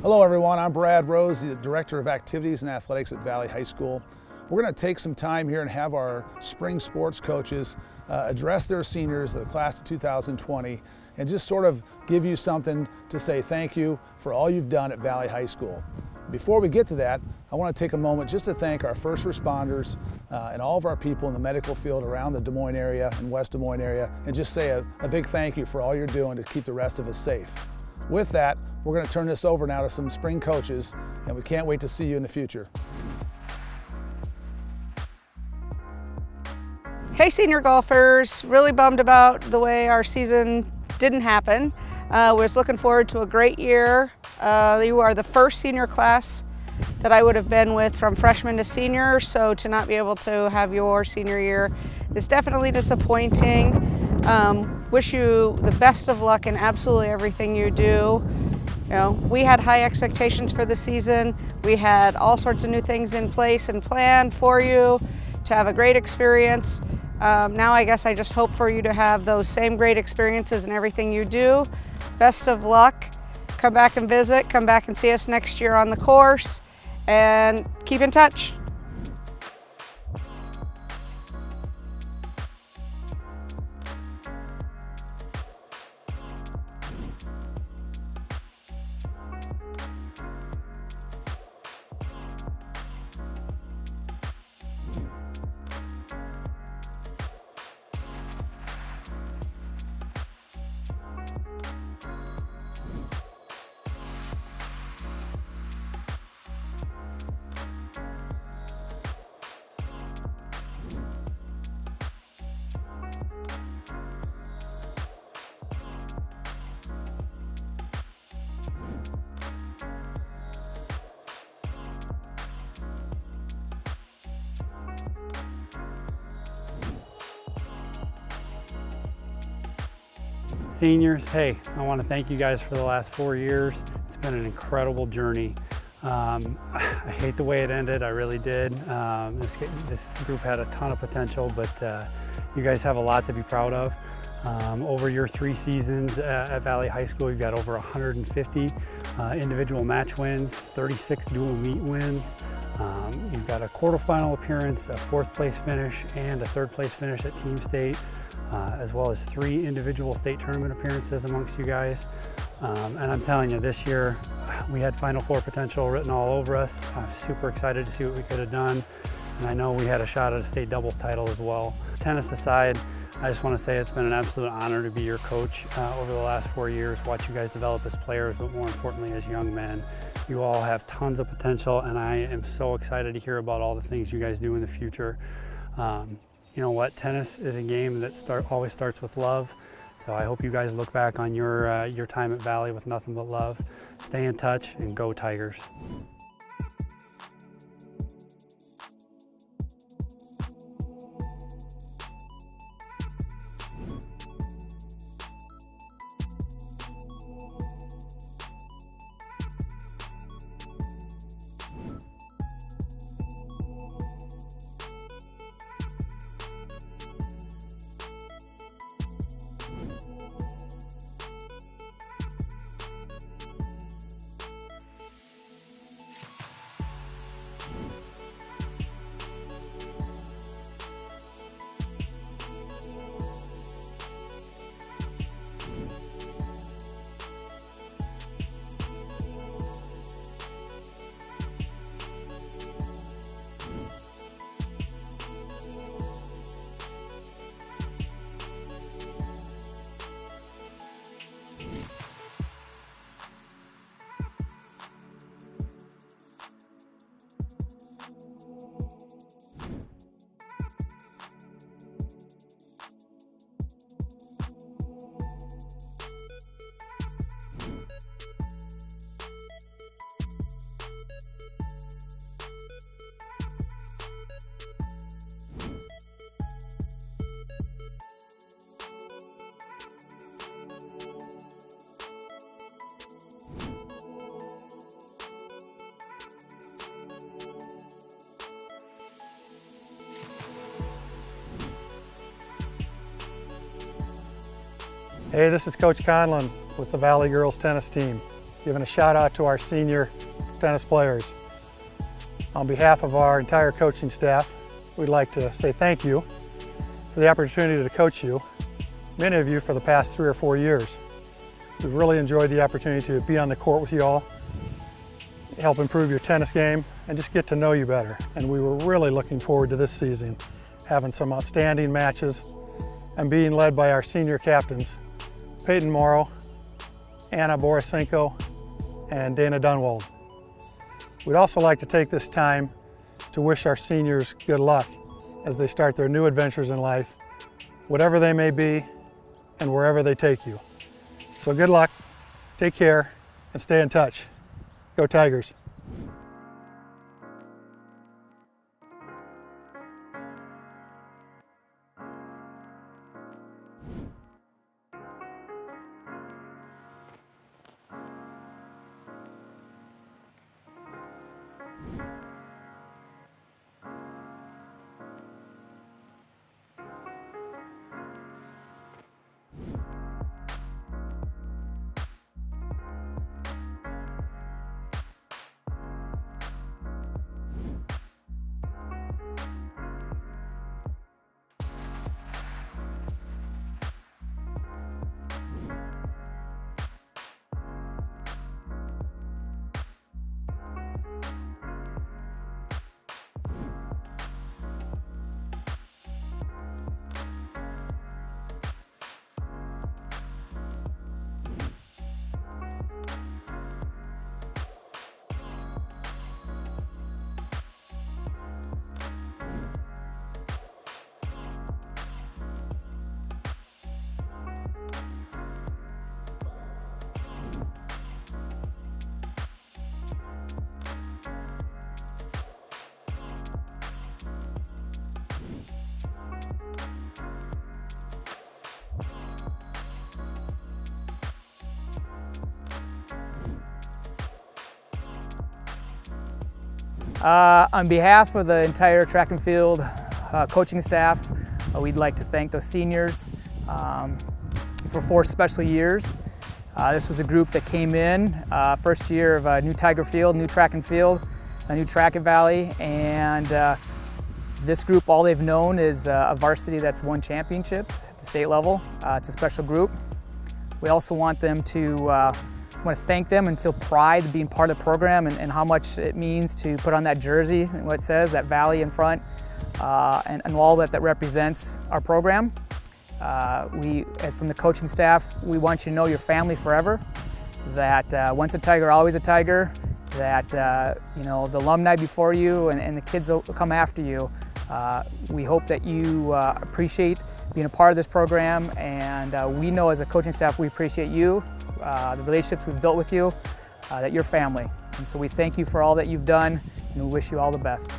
Hello everyone, I'm Brad Rose, the Director of Activities and Athletics at Valley High School. We're going to take some time here and have our spring sports coaches uh, address their seniors, the class of 2020, and just sort of give you something to say thank you for all you've done at Valley High School. Before we get to that, I want to take a moment just to thank our first responders uh, and all of our people in the medical field around the Des Moines area and West Des Moines area, and just say a, a big thank you for all you're doing to keep the rest of us safe. With that, we're going to turn this over now to some spring coaches, and we can't wait to see you in the future. Hey senior golfers, really bummed about the way our season didn't happen. Uh, was looking forward to a great year. Uh, you are the first senior class that I would have been with from freshman to senior, so to not be able to have your senior year is definitely disappointing. Um, wish you the best of luck in absolutely everything you do. You know, we had high expectations for the season. We had all sorts of new things in place and planned for you to have a great experience. Um, now I guess I just hope for you to have those same great experiences in everything you do. Best of luck. Come back and visit. Come back and see us next year on the course. And keep in touch. Seniors, hey, I want to thank you guys for the last four years. It's been an incredible journey. Um, I hate the way it ended, I really did. Um, this, this, group had a ton of potential, but uh, you guys have a lot to be proud of. Um, over your three seasons at Valley High School, you've got over 150 uh, individual match wins, 36 dual meet wins. Um, you've got a quarterfinal appearance, a fourth place finish, and a third place finish at Team State uh, as well as three individual state tournament appearances amongst you guys. Um, and I'm telling you, this year we had Final Four potential written all over us. I'm super excited to see what we could have done. And I know we had a shot at a state doubles title as well. Tennis aside, I just want to say it's been an absolute honor to be your coach uh, over the last four years, watch you guys develop as players, but more importantly as young men. You all have tons of potential and I am so excited to hear about all the things you guys do in the future. Um, you know what, tennis is a game that start, always starts with love. So I hope you guys look back on your, uh, your time at Valley with nothing but love. Stay in touch and go Tigers. Hey, this is Coach Conlon with the Valley Girls Tennis Team. giving a shout out to our senior tennis players. On behalf of our entire coaching staff, we'd like to say thank you for the opportunity to coach you, many of you for the past three or four years. We've really enjoyed the opportunity to be on the court with you all, help improve your tennis game, and just get to know you better. And we were really looking forward to this season, having some outstanding matches and being led by our senior captains, Peyton Morrow, Anna Borisenko, and Dana Dunwald. We'd also like to take this time to wish our seniors good luck as they start their new adventures in life, whatever they may be and wherever they take you. So good luck, take care, and stay in touch. Go Tigers. Uh, on behalf of the entire track and field uh, coaching staff, uh, we'd like to thank those seniors um, for four special years. Uh, this was a group that came in uh, first year of a new Tiger Field, new track and field, a new track at Valley, and uh, this group, all they've known is a varsity that's won championships at the state level. it's a special group. We also want them to I want to thank them and feel pride being part of the program and, and, how much it means to put on that jersey and what it says, that valley in front, uh, and, and, all that that represents our program. Uh, we, as from the coaching staff, we want you to know your family forever, that uh, once a Tiger, always a Tiger, that uh, you know the alumni before you and, and the kids will come after you. Uh, we hope that you uh, appreciate being a part of this program and we know as a coaching staff we appreciate you uh, the relationships we've built with you, uh, that you're family. And so we thank you for all that you've done and we wish you all the best.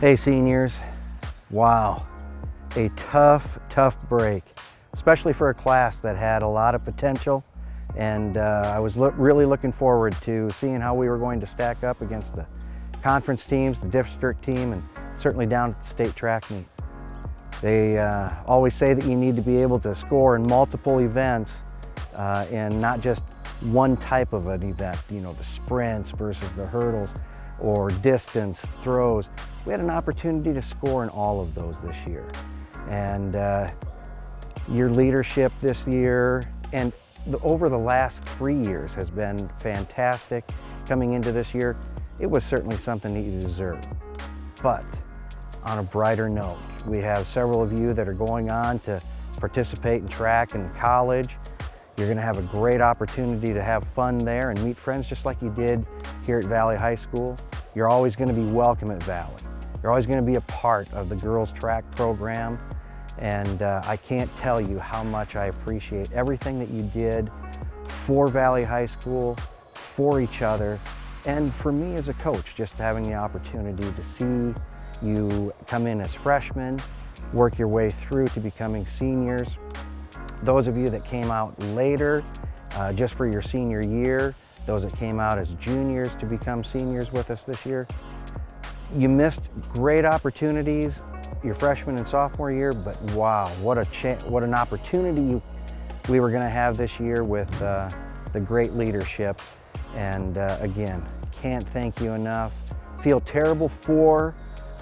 Hey seniors, wow, a tough, tough break, especially for a class that had a lot of potential. And uh, I was lo really looking forward to seeing how we were going to stack up against the conference teams, the district team, and certainly down at the state track meet. They uh, always say that you need to be able to score in multiple events uh, and not just one type of an event, you know, the sprints versus the hurdles or distance, throws. We had an opportunity to score in all of those this year. And uh, your leadership this year and the, over the last three years has been fantastic. Coming into this year, it was certainly something that you deserve. But on a brighter note, we have several of you that are going on to participate in track in college. You're going to have a great opportunity to have fun there and meet friends just like you did here at Valley High School. You're always going to be welcome at Valley. You're always going to be a part of the girls track program and uh, I can't tell you how much I appreciate everything that you did for Valley High School, for each other, and for me as a coach, just having the opportunity to see you come in as freshmen, work your way through to becoming seniors. Those of you that came out later, uh, just for your senior year, those that came out as juniors to become seniors with us this year, you missed great opportunities your freshman and sophomore year, but wow, what a what an opportunity you, we were going to have this year with uh, the great leadership. And uh, again, can't thank you enough. Feel terrible for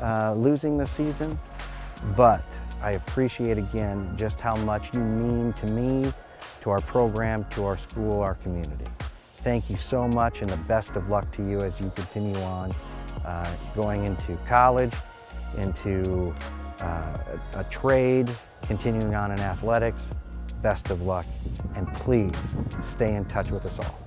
uh, losing the season, but I appreciate again just how much you mean to me, to our program, to our school, our community. Thank you so much and the best of luck to you as you continue on uh, going into college into uh, a, a trade, continuing on in athletics. Best of luck, and please stay in touch with us all.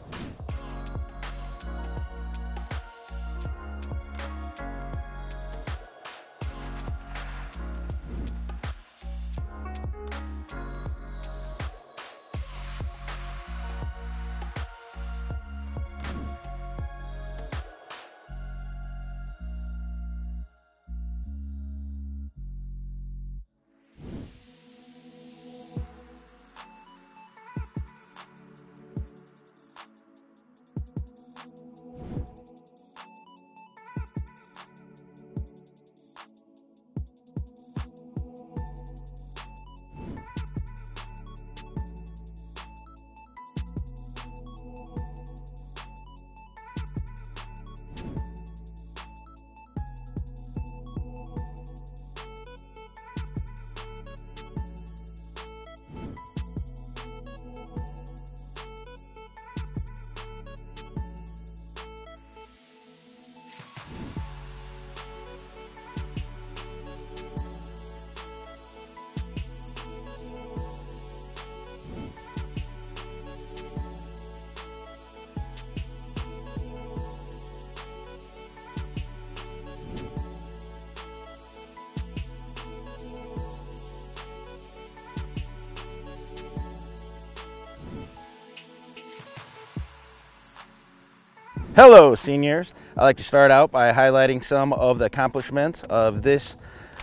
Hello, seniors. I'd like to start out by highlighting some of the accomplishments of this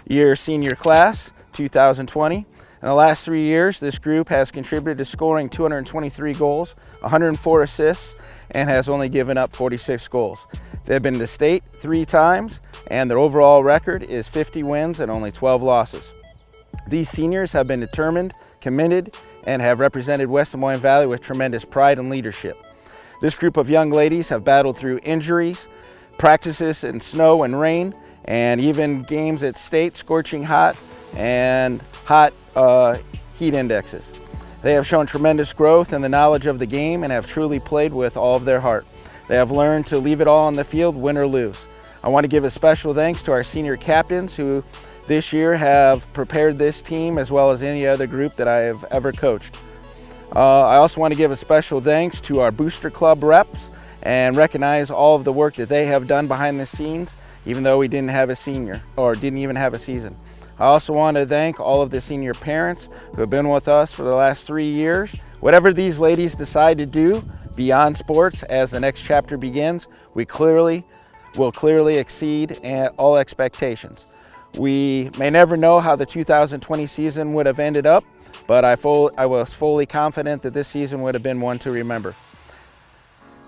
year's senior class, 2020. In the last three years, this group has contributed to scoring 223 goals, 104 assists, and has only given up 46 goals. They've been to state three times, and their overall record is 50 wins and only 12 losses. These seniors have been determined, committed, and have represented West Des Moines Valley with tremendous pride and leadership. This group of young ladies have battled through injuries, practices in snow and rain, and even games at state scorching hot and hot uh, heat indexes. They have shown tremendous growth in the knowledge of the game and have truly played with all of their heart. They have learned to leave it all on the field, win or lose. I want to give a special thanks to our senior captains who this year have prepared this team as well as any other group that I have ever coached. Uh, I also want to give a special thanks to our Booster Club reps and recognize all of the work that they have done behind the scenes, even though we didn't have a senior or didn't even have a season. I also want to thank all of the senior parents who have been with us for the last three years. Whatever these ladies decide to do beyond sports as the next chapter begins, we clearly will clearly exceed all expectations. We may never know how the 2020 season would have ended up, but I, full, I was fully confident that this season would have been one to remember.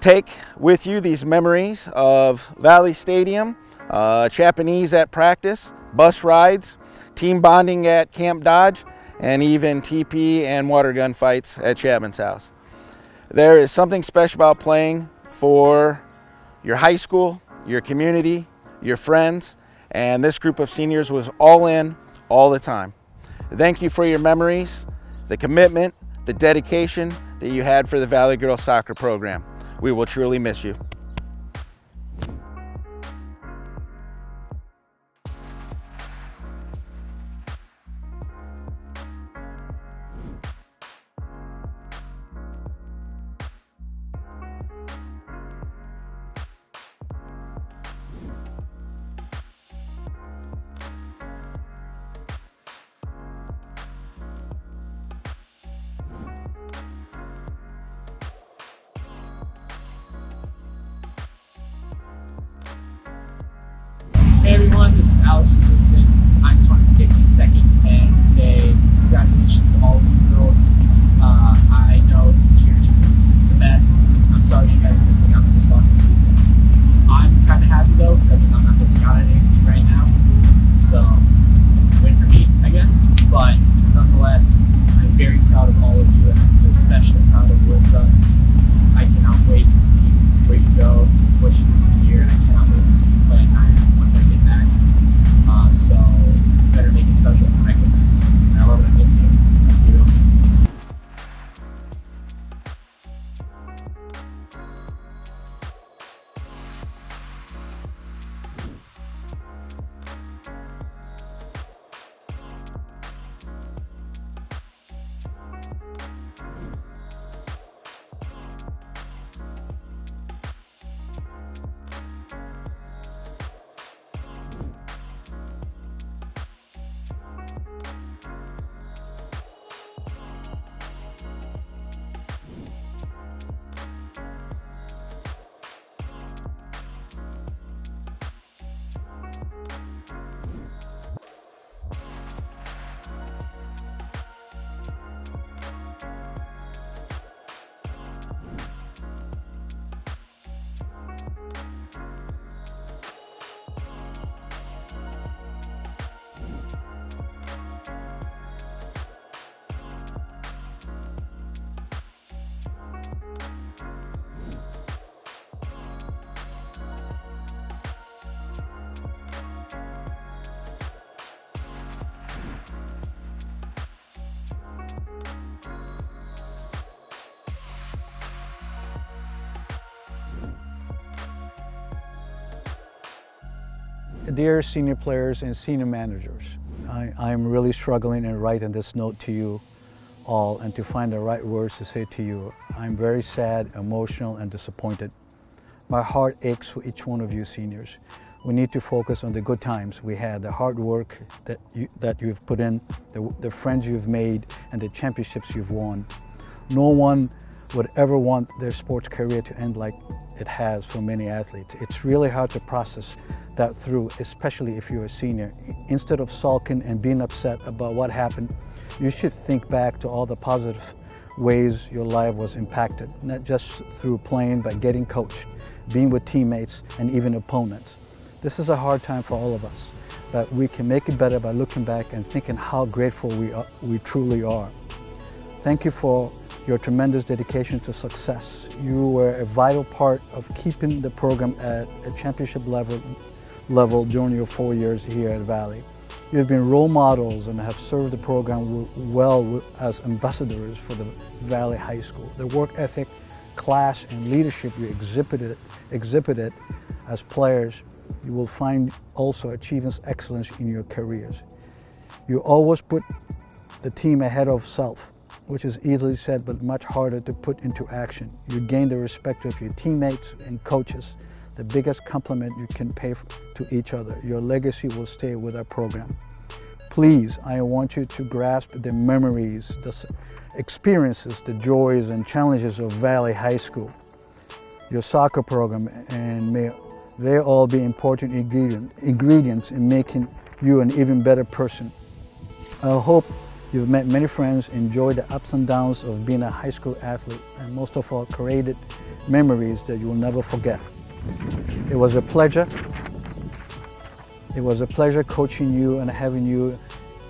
Take with you these memories of Valley Stadium, uh, Japanese at practice, bus rides, team bonding at Camp Dodge, and even TP and water gun fights at Chapman's house. There is something special about playing for your high school, your community, your friends, and this group of seniors was all in all the time. Thank you for your memories, the commitment, the dedication that you had for the Valley Girls Soccer program. We will truly miss you. This is Alex Woodson. I just wanted to take a second and say congratulations to all of you girls. Uh, I Dear senior players and senior managers, I, I'm really struggling in writing this note to you all and to find the right words to say to you. I'm very sad, emotional, and disappointed. My heart aches for each one of you seniors. We need to focus on the good times we had, the hard work that, you, that you've put in, the, the friends you've made, and the championships you've won. No one would ever want their sports career to end like it has for many athletes. It's really hard to process that through, especially if you're a senior. Instead of sulking and being upset about what happened, you should think back to all the positive ways your life was impacted, not just through playing, but getting coached, being with teammates, and even opponents. This is a hard time for all of us, but we can make it better by looking back and thinking how grateful we, are, we truly are. Thank you for your tremendous dedication to success. You were a vital part of keeping the program at a championship level, level during your four years here at Valley. You have been role models and have served the program well as ambassadors for the Valley High School. The work ethic, class, and leadership you exhibited, exhibited as players, you will find also achieving excellence in your careers. You always put the team ahead of self which is easily said but much harder to put into action. You gain the respect of your teammates and coaches, the biggest compliment you can pay to each other. Your legacy will stay with our program. Please, I want you to grasp the memories, the experiences, the joys and challenges of Valley High School, your soccer program, and may They all be important ingredient, ingredients in making you an even better person. I hope you've met many friends, enjoyed the ups and downs of being a high school athlete, and most of all, created memories that you will never forget. It was a pleasure. It was a pleasure coaching you and having you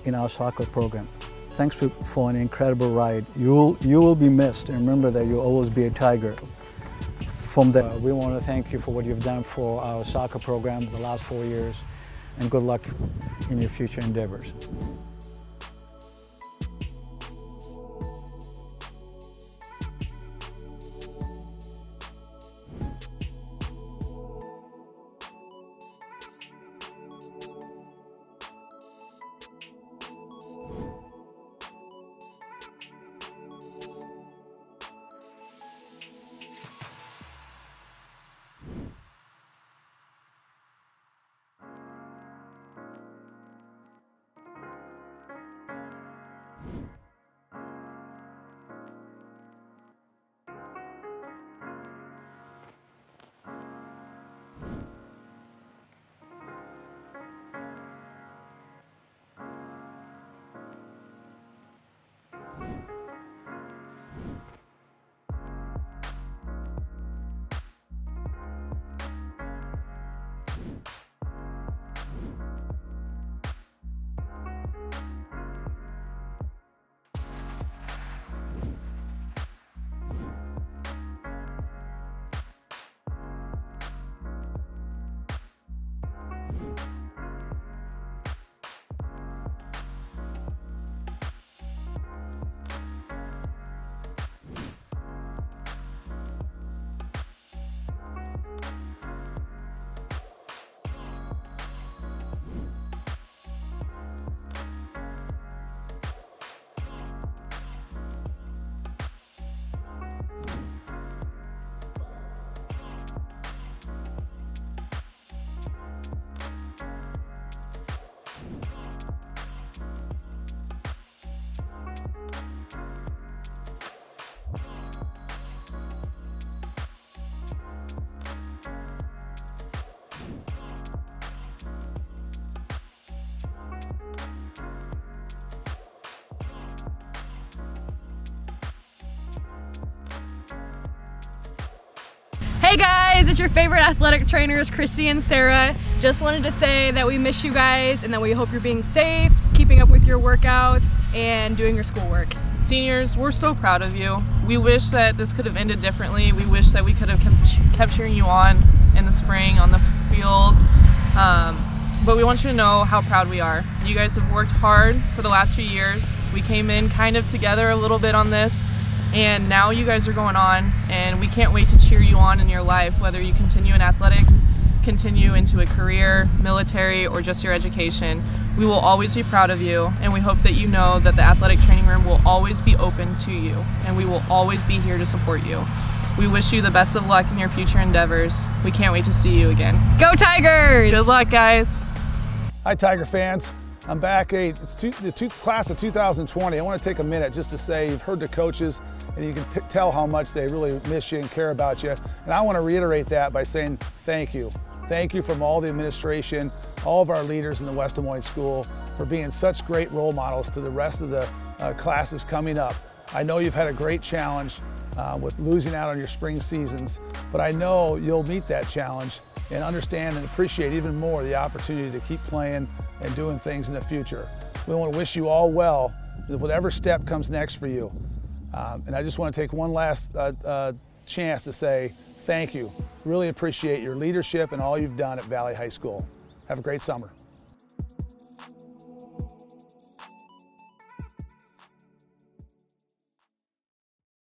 in our soccer program. Thanks for, for an incredible ride. You will, you will be missed, and remember that you'll always be a Tiger. From that, uh, we want to thank you for what you've done for our soccer program the last four years, and good luck in your future endeavors. Your favorite athletic trainers, Chrissy and Sarah. Just wanted to say that we miss you guys and that we hope you're being safe, keeping up with your workouts, and doing your schoolwork. Seniors, we're so proud of you. We wish that this could have ended differently. We wish that we could have kept, kept cheering you on in the spring on the field. Um, but we want you to know how proud we are. You guys have worked hard for the last few years. We came in kind of together a little bit on this, and now you guys are going on and we can't wait to cheer you on in your life whether you continue in athletics continue into a career military or just your education. We will always be proud of you and we hope that you know that the athletic training room will always be open to you and we will always be here to support you. We wish you the best of luck in your future endeavors. We can't wait to see you again. Go tigers! Good luck guys. Hi tiger fans I'm back. Hey, it's two, the two, class of 2020. I want to take a minute just to say you've heard the coaches and you can tell how much they really miss you and care about you. And I want to reiterate that by saying thank you. Thank you from all the administration, all of our leaders in the West Des Moines School for being such great role models to the rest of the uh, classes coming up. I know you've had a great challenge uh, with losing out on your spring seasons, but I know you'll meet that challenge and understand and appreciate even more the opportunity to keep playing and doing things in the future. We want to wish you all well, with whatever step comes next for you. Um, and I just want to take one last uh, uh, chance to say thank you. Really appreciate your leadership and all you've done at Valley High School. Have a great summer.